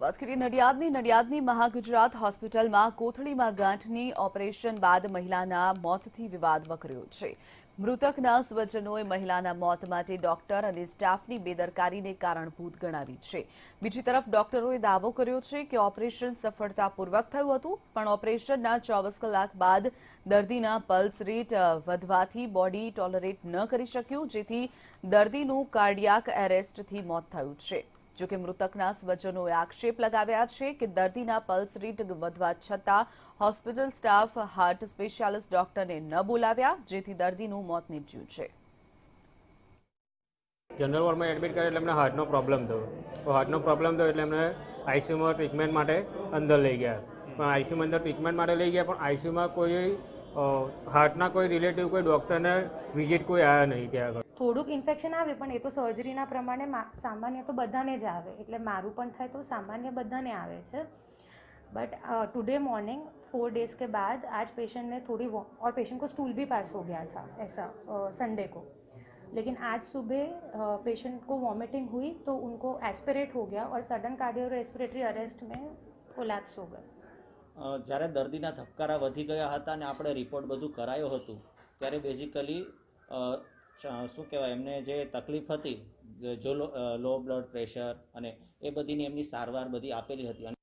વાત કરીએ નડિયાદની. નડિયાદની મહાગુજરાત હોસ્પિટલમાં કોથળીમાં ગાંઠની ઓપરેશન બાદ મહિલાના મોતથી વિવાદ વકર્યો છે. મૃતકના સ્વજનોએ મહિલાના મોત માટે ડોક્ટર અને સ્ટાફની બેદરકારીને કારણભૂત ગણાવી છે. બીજી તરફ ડોક્ટરોએ દાવો કર્યો છે કે ઓપરેશન સફળતાપૂર્વક થયું હતું, પણ ઓપરેશનના ચોવીસ કલાક બાદ દર્દીના પલ્સ રેટ વધવાથી બોડી ટોલરેટ ન કરી શક્યું, જેથી દર્દીનું કાર્ડિયાક એરેસ્ટથી મોત થયું છે. જોકે મૃતકના સ્વજનોએ આક્ષેપ લગાવ્યા છે કે દર્દીના પલ્સ રેટ વધવા છતાં હોસ્પિટલ સ્ટાફ હાર્ટ સ્પેશિયાલિસ્ટ ડોક્ટરને ન બોલાવ્યા, જેથી દર્દીનું મોત નીપજ્યું છે. જનરલ વોર્ડમાં એડમિટ કરે એટલે એમને હાર્ટનો પ્રોબ્લેમ થયો. તો હાર્ટનો પ્રોબ્લેમ થયો એટલે એમને આઈસીયુમાં ટ્રીટમેન્ટ માટે અંદર લઈ ગયા. પણ આઈસીયુમાં અંદર ટ્રીટમેન્ટ માટે લઈ ગયા, પણ આઈસીયુમાં કોઈ હાર્ટના કોઈ રિલેટિવ કોઈ ડૉક્ટરને વિઝિટ કોઈ આવ્યા નહીં ત્યાં આગળ. થોડુંક ઇન્ફેક્શન આવે પણ એ તો સર્જરીના પ્રમાણે મા- સામાન્ય તો બધાને જ આવે એટલે મારું પણ થાય તો સામાન્ય બધાને આવે છે but today morning four days के बाद आज पेशेंट ने थोड़ी वो- और पेशेंट को स्टूल भी पास हो गया था ऐसा संडे को लेकिन आज सुबह पेशेंट को वॉमिटिंग हुई तो उनको एस्पिरेट हो गया और सडन कार्डियो रेस्पिरेटरी अरेस्ट में कोलैप्स हो गए અ, જ્યારે દર્દીના ધબકારા વધી ગયા હતા અને આપણે રિપોર્ટ બધું કરાયો હતું ત્યારે બેઝિકલી શું કહેવાય, એમને જે તકલીફ હતી, જો લો બ્લડ પ્રેશર અને એ બધીની એમની સારવાર બધી આપેલી હતી.